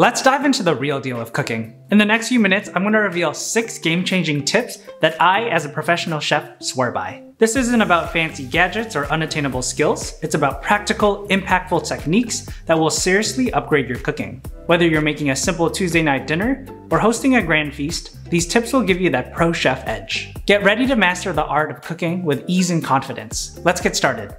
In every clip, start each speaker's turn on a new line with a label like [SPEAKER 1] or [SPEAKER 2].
[SPEAKER 1] Let's dive into the real deal of cooking. In the next few minutes, I'm gonna reveal six game-changing tips that I, as a professional chef, swear by. This isn't about fancy gadgets or unattainable skills. It's about practical, impactful techniques that will seriously upgrade your cooking. Whether you're making a simple Tuesday night dinner or hosting a grand feast, these tips will give you that pro chef edge. Get ready to master the art of cooking with ease and confidence. Let's get started.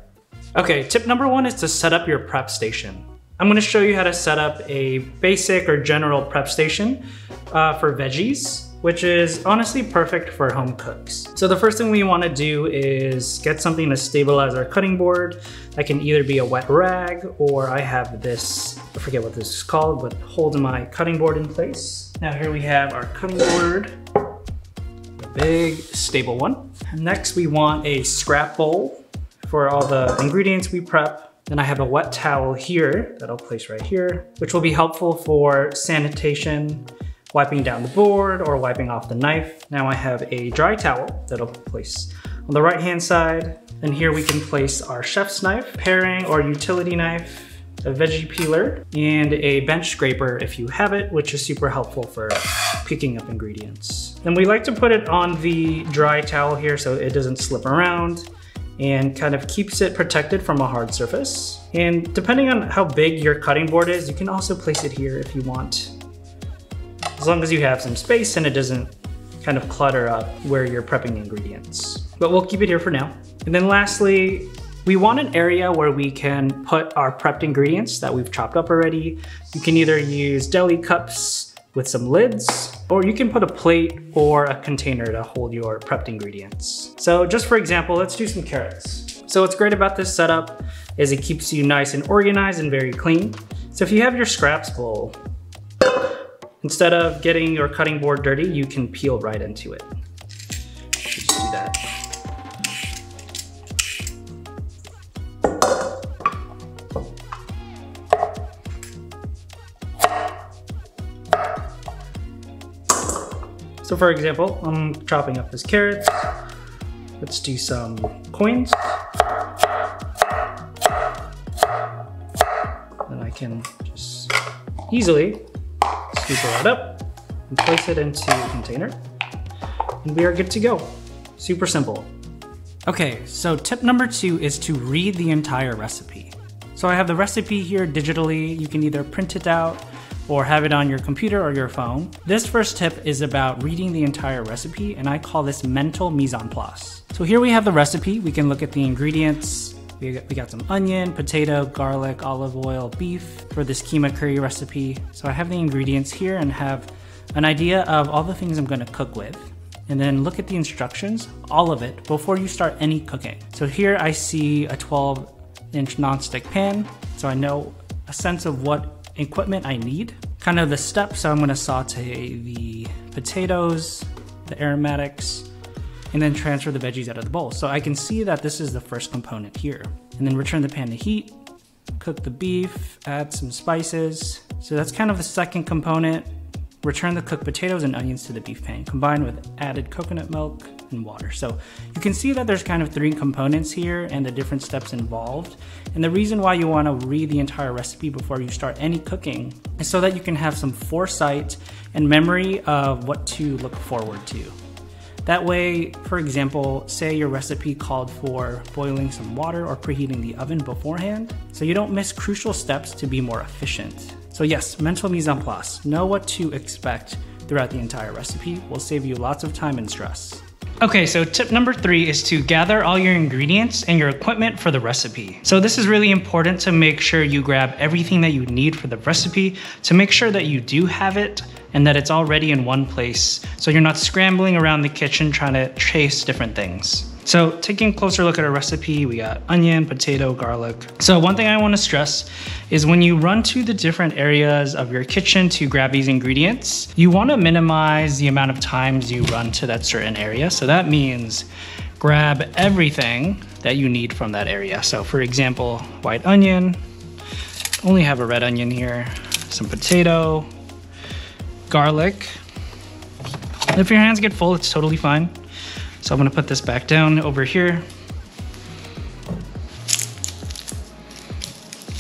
[SPEAKER 1] Okay, tip number one is to set up your prep station. I'm gonna show you how to set up a basic or general prep station uh, for veggies, which is honestly perfect for home cooks. So the first thing we wanna do is get something to stabilize our cutting board. That can either be a wet rag or I have this, I forget what this is called, but holds my cutting board in place. Now here we have our cutting board, a big stable one. Next we want a scrap bowl for all the ingredients we prep then I have a wet towel here that I'll place right here, which will be helpful for sanitation, wiping down the board or wiping off the knife. Now I have a dry towel that I'll place on the right hand side. And here we can place our chef's knife, paring or utility knife, a veggie peeler, and a bench scraper if you have it, which is super helpful for picking up ingredients. Then we like to put it on the dry towel here so it doesn't slip around and kind of keeps it protected from a hard surface. And depending on how big your cutting board is, you can also place it here if you want. As long as you have some space and it doesn't kind of clutter up where you're prepping ingredients. But we'll keep it here for now. And then lastly, we want an area where we can put our prepped ingredients that we've chopped up already. You can either use deli cups with some lids, or you can put a plate or a container to hold your prepped ingredients. So just for example, let's do some carrots. So what's great about this setup is it keeps you nice and organized and very clean. So if you have your scraps bowl, instead of getting your cutting board dirty, you can peel right into it. Just do that. So for example, I'm chopping up this carrot. Let's do some coins. Then I can just easily scoop it up and place it into a container. And we are good to go. Super simple. Okay, so tip number two is to read the entire recipe. So I have the recipe here digitally. You can either print it out or have it on your computer or your phone. This first tip is about reading the entire recipe and I call this mental mise en place. So here we have the recipe. We can look at the ingredients. We got, some onion, potato, garlic, olive oil, beef for this keema curry recipe. So I have the ingredients here and have an idea of all the things I'm gonna cook with and then look at the instructions, all of it, before you start any cooking. So here I see a 12 inch nonstick pan, so I know a sense of what equipment I need. Kind of the steps, so I'm gonna saute the potatoes, the aromatics, and then transfer the veggies out of the bowl. So I can see that this is the first component here. And then return the pan to heat, cook the beef, add some spices. So that's kind of the second component. Return the cooked potatoes and onions to the beef pan, combined with added coconut milk and water. So you can see that there's kind of three components here and the different steps involved. And the reason why you wanna read the entire recipe before you start any cooking is so that you can have some foresight and memory of what to look forward to. That way, for example, say your recipe called for boiling some water or preheating the oven beforehand, so you don't miss crucial steps to be more efficient. So yes, mental mise en place. Know what to expect throughout the entire recipe will save you lots of time and stress. Okay, so tip number three is to gather all your ingredients and your equipment for the recipe. So this is really important to make sure you grab everything that you need for the recipe to make sure that you do have it and that it's already in one place so you're not scrambling around the kitchen trying to chase different things. So taking a closer look at our recipe, we got onion, potato, garlic. So one thing I wanna stress is when you run to the different areas of your kitchen to grab these ingredients, you wanna minimize the amount of times you run to that certain area. So that means grab everything that you need from that area. So for example, white onion, only have a red onion here, some potato, garlic. If your hands get full, it's totally fine. So I'm gonna put this back down over here.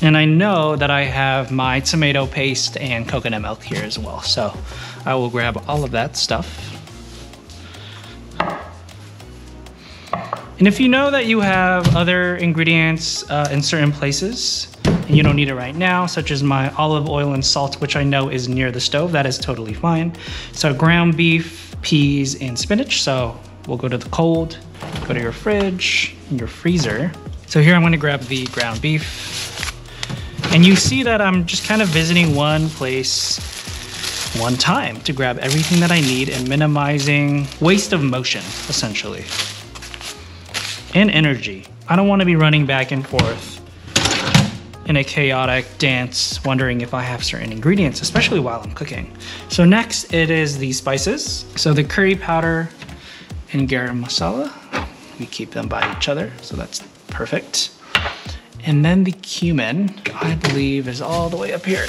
[SPEAKER 1] And I know that I have my tomato paste and coconut milk here as well. So I will grab all of that stuff. And if you know that you have other ingredients uh, in certain places, and you don't need it right now, such as my olive oil and salt, which I know is near the stove, that is totally fine. So ground beef, peas, and spinach. So we'll go to the cold, go to your fridge, your freezer. So here I'm gonna grab the ground beef. And you see that I'm just kind of visiting one place one time to grab everything that I need and minimizing waste of motion, essentially and energy. I don't want to be running back and forth in a chaotic dance, wondering if I have certain ingredients, especially while I'm cooking. So next it is the spices. So the curry powder and garam masala. We keep them by each other, so that's perfect. And then the cumin, I believe is all the way up here.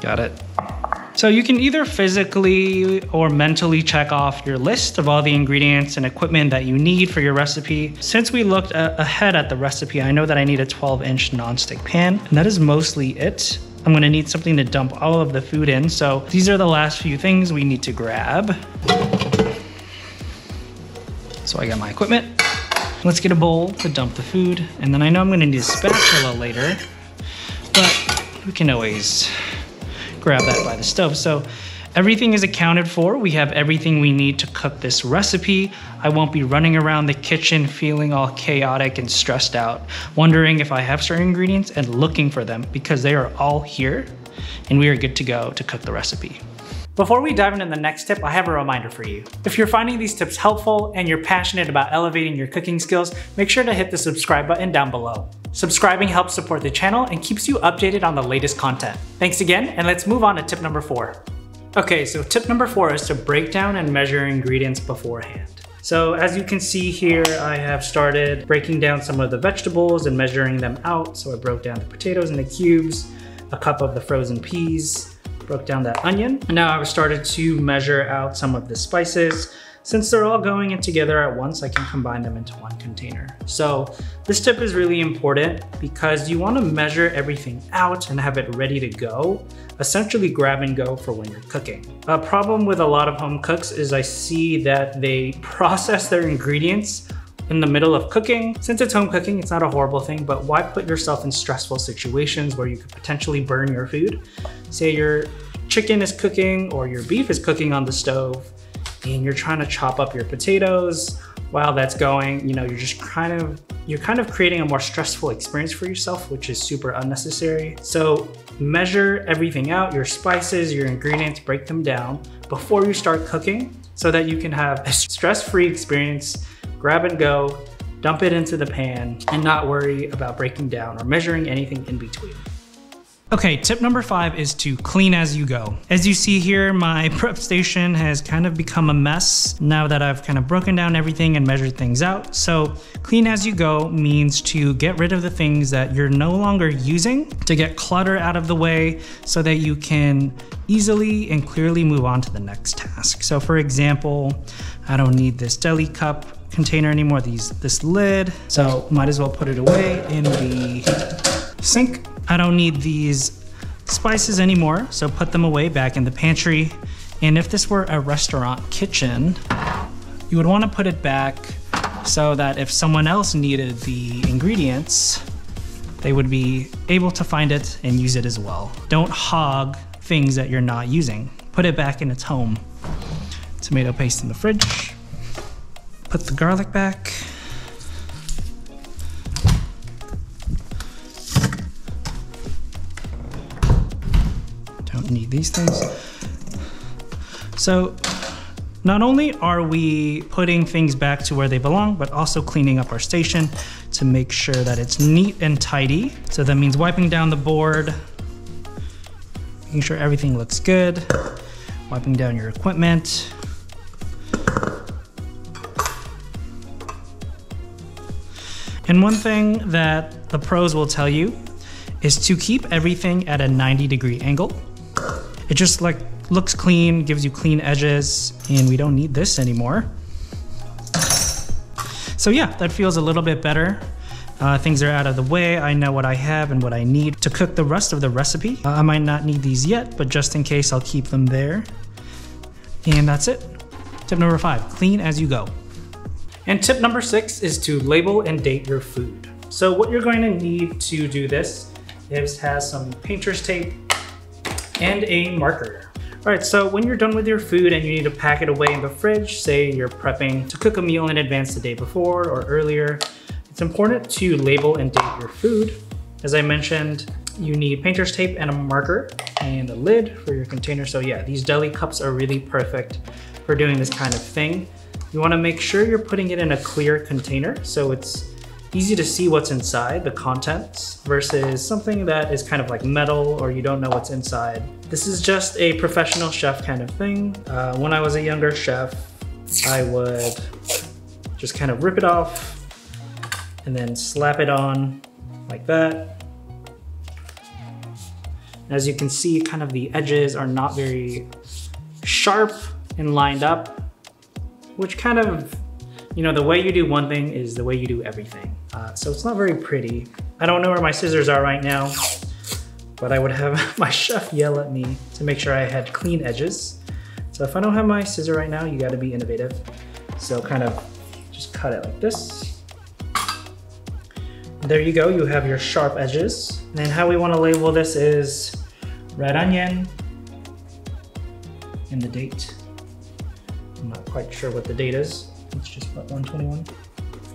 [SPEAKER 1] Got it. So you can either physically or mentally check off your list of all the ingredients and equipment that you need for your recipe. Since we looked ahead at the recipe, I know that I need a 12 inch nonstick pan, and that is mostly it. I'm gonna need something to dump all of the food in. So these are the last few things we need to grab. So I got my equipment. Let's get a bowl to dump the food. And then I know I'm gonna need a spatula later, but we can always grab that by the stove. So everything is accounted for. We have everything we need to cook this recipe. I won't be running around the kitchen feeling all chaotic and stressed out, wondering if I have certain ingredients and looking for them because they are all here and we are good to go to cook the recipe. Before we dive into the next tip, I have a reminder for you. If you're finding these tips helpful and you're passionate about elevating your cooking skills, make sure to hit the subscribe button down below. Subscribing helps support the channel and keeps you updated on the latest content. Thanks again, and let's move on to tip number four. Okay, so tip number four is to break down and measure ingredients beforehand. So as you can see here, I have started breaking down some of the vegetables and measuring them out. So I broke down the potatoes into cubes, a cup of the frozen peas, broke down that onion. And now I've started to measure out some of the spices. Since they're all going in together at once, I can combine them into one container. So this tip is really important because you wanna measure everything out and have it ready to go, essentially grab and go for when you're cooking. A problem with a lot of home cooks is I see that they process their ingredients in the middle of cooking. Since it's home cooking, it's not a horrible thing, but why put yourself in stressful situations where you could potentially burn your food? Say your chicken is cooking or your beef is cooking on the stove and you're trying to chop up your potatoes while that's going, you know, you're just kind of you're kind of creating a more stressful experience for yourself, which is super unnecessary. So measure everything out, your spices, your ingredients, break them down before you start cooking so that you can have a stress-free experience grab and go, dump it into the pan, and not worry about breaking down or measuring anything in between. Okay, tip number five is to clean as you go. As you see here, my prep station has kind of become a mess now that I've kind of broken down everything and measured things out. So clean as you go means to get rid of the things that you're no longer using, to get clutter out of the way so that you can easily and clearly move on to the next task. So for example, I don't need this deli cup container anymore, these this lid. So might as well put it away in the sink. I don't need these spices anymore, so put them away back in the pantry. And if this were a restaurant kitchen, you would want to put it back so that if someone else needed the ingredients, they would be able to find it and use it as well. Don't hog things that you're not using. Put it back in its home. Tomato paste in the fridge. Put the garlic back. Don't need these things. So not only are we putting things back to where they belong, but also cleaning up our station to make sure that it's neat and tidy. So that means wiping down the board, making sure everything looks good, wiping down your equipment, And one thing that the pros will tell you is to keep everything at a 90 degree angle. It just like looks clean, gives you clean edges, and we don't need this anymore. So yeah, that feels a little bit better. Uh, things are out of the way. I know what I have and what I need to cook the rest of the recipe. Uh, I might not need these yet, but just in case, I'll keep them there. And that's it. Tip number five, clean as you go. And tip number six is to label and date your food. So what you're going to need to do this is has some painter's tape and a marker. All right, so when you're done with your food and you need to pack it away in the fridge, say you're prepping to cook a meal in advance the day before or earlier, it's important to label and date your food. As I mentioned, you need painter's tape and a marker and a lid for your container. So yeah, these deli cups are really perfect for doing this kind of thing. You wanna make sure you're putting it in a clear container so it's easy to see what's inside, the contents, versus something that is kind of like metal or you don't know what's inside. This is just a professional chef kind of thing. Uh, when I was a younger chef, I would just kind of rip it off and then slap it on like that. As you can see, kind of the edges are not very sharp and lined up, which kind of you know, the way you do one thing is the way you do everything. Uh, so it's not very pretty. I don't know where my scissors are right now, but I would have my chef yell at me to make sure I had clean edges. So if I don't have my scissor right now, you gotta be innovative. So kind of just cut it like this. There you go, you have your sharp edges. And then how we wanna label this is red onion and the date. I'm not quite sure what the date is. Let's just put 121.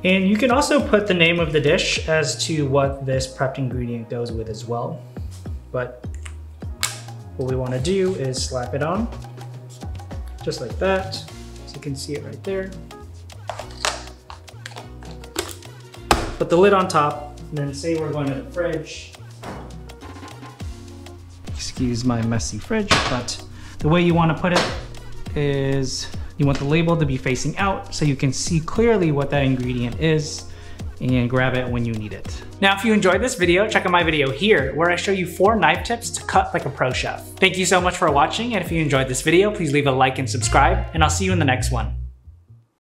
[SPEAKER 1] And you can also put the name of the dish as to what this prepped ingredient goes with as well. But what we wanna do is slap it on, just like that. So you can see it right there. Put the lid on top, and then say we're going to the fridge. Excuse my messy fridge, but the way you wanna put it is you want the label to be facing out so you can see clearly what that ingredient is and grab it when you need it. Now, if you enjoyed this video, check out my video here where I show you four knife tips to cut like a pro chef. Thank you so much for watching, and if you enjoyed this video, please leave a like and subscribe, and I'll see you in the next one.